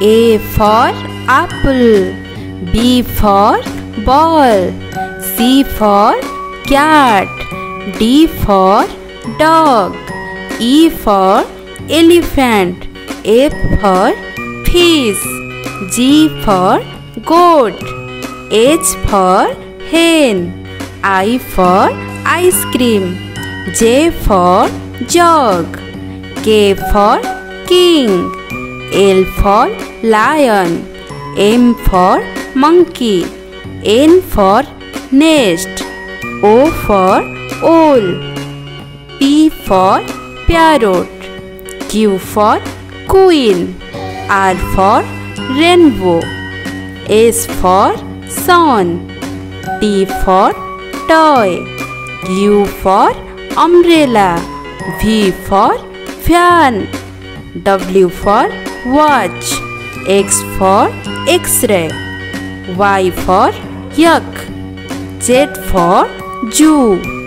A for apple. B for ball. C for cat. D for dog. E for elephant. F for fish. G for goat. H for hen. I for ice cream. J for jog, K for king. L for lion. M for monkey. N for nest. O for owl. P for parrot. Q for queen. R for rainbow. S for sun. T for toy. U for umbrella. V for fan. W for watch. X for X-ray. Y for yak. Z for zoo.